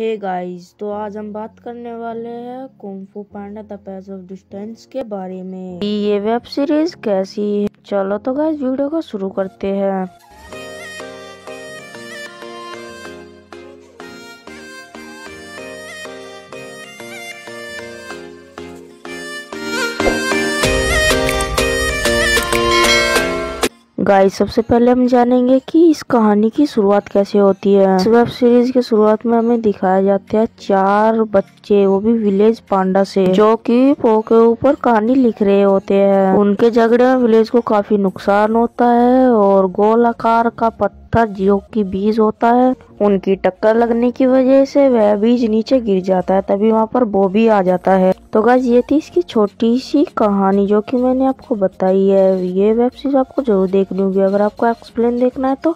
हे hey guys तो आज हम बात करने वाले हैं Kung Fu Panda the paws of distance के बारे में। ये वेब सीरीज़ कैसी है? चलो तो गाइस वीडियो को शुरू करते हैं। गाइस सबसे पहले हम जानेंगे कि इस कहानी की शुरुआत कैसे होती है। इस वेब सीरीज़ की शुरुआत में हमें दिखाया जाता है चार बच्चे, वो भी विलेज पांडा से, जो कि पो के ऊपर कहानी लिख रहे होते हैं। उनके झगड़े में विलेज को काफ़ी नुकसान होता है और गोल आकार का पत्थर जो की बीज होता है। उनकी टक्कर लगने की वजह से वह बीज नीचे गिर जाता है, तभी वहाँ पर भी आ जाता है। तो गाइज़ ये थी इसकी छोटी सी कहानी, जो कि मैंने आपको बताई है। ये वेब सीरीज़ आपको ज़रूर देखनी होगी अगर आपको एक्सप्लेन देखना है तो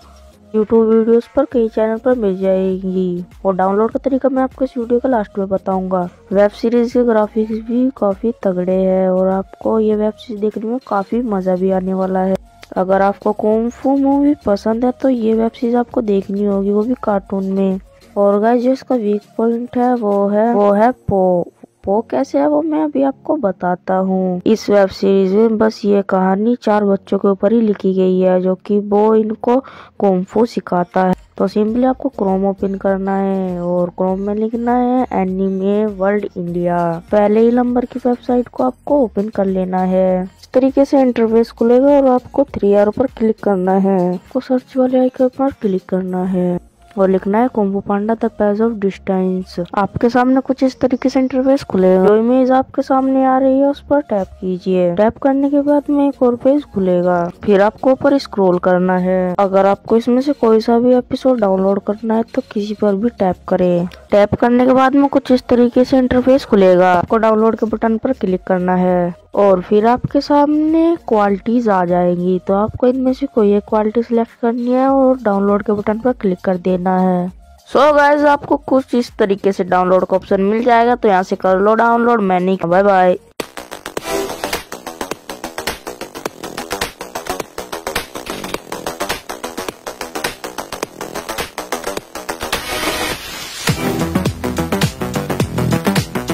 यूट्यूब वीडियोस पर कई चैनल पर मिल जाएगी। और डाउनलोड का तरीका मैं आपको इस वीडियो के लास्ट में बताऊँगा। वेब सीरीज़ के ग्राफिक्स भी काफ़ी तगड़े हैं और आपको ये वेब सीरीज़ देखने में काफ़ी मज़ा भी आने वाला है। अगर आपको कोमफू मूवी पसंद है तो ये वेब सीरीज़ आपको देखनी होगी, वो भी कार्टून में। और गाइस जो इसका वीक पॉइंट है, वो है वो है पो वो कैसे है वो मैं अभी आपको बताता हूँ। इस वेब सीरीज़ में बस ये कहानी चार बच्चों के ऊपर ही लिखी गई है, जो कि वो इनको कुंफू सिखाता है। तो सिंपली आपको क्रोम ओपन करना है और क्रोम में लिखना है एनिमे वर्ल्ड इंडिया पहले ही नंबर की वेबसाइट को आपको ओपन कर लेना है। इस तरीके से इंटरफेस खुलेगा और आपको थ्री आर पर क्लिक करना है। आपको सर्च वाले आइकन पर क्लिक करना है। और लिखना है Kung Fu Panda the paws of distance. आपके सामने कुछ इस तरीके से इंटरफेस खुलेगा जो इमेज आपके सामने आ रही है, उस पर टैप कीजिए। टैप करने के बाद में एक और पेज खुलेगा। फिर आपको ऊपर स्क्रॉल करना है। अगर आपको इसमें से कोई सा भी एपिसोड डाउनलोड करना है तो किसी पर भी टैप करें। टैप करने के बाद में कुछ इस तरीके से इंटरफेस खुलेगा। आपको डाउनलोड के बटन पर क्लिक करना है। और फिर आपके सामने क्वालिटीज आ जाएँगी। तो आपको इनमें से कोई एक क्वालिटी सिलेक्ट करनी है और डाउनलोड के बटन पर क्लिक कर देना है। सो so गाइज़ आपको कुछ इस तरीके से डाउनलोड का ऑप्शन मिल जाएगा। तो यहाँ से कर लो डाउनलोड मैं नहीं बाय बाय